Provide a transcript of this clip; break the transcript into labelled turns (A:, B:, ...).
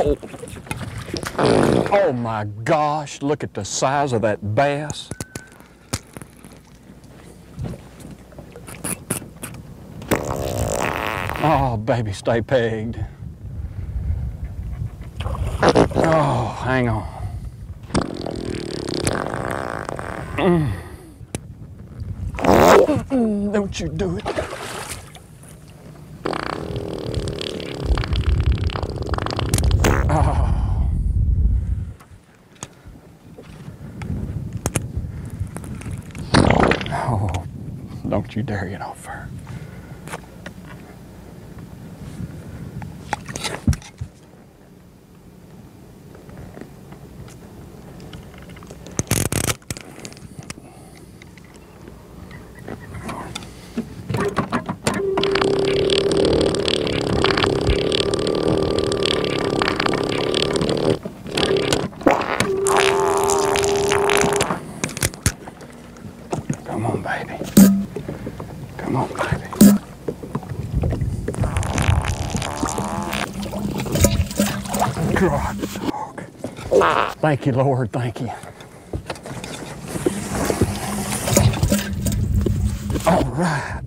A: Oh. oh my gosh, look at the size of that bass. Oh, baby, stay pegged. Oh, hang on. Mm, don't you do it. Oh, don't you dare get off her. Come on, baby. God, dog. Thank you, Lord. Thank you. All right.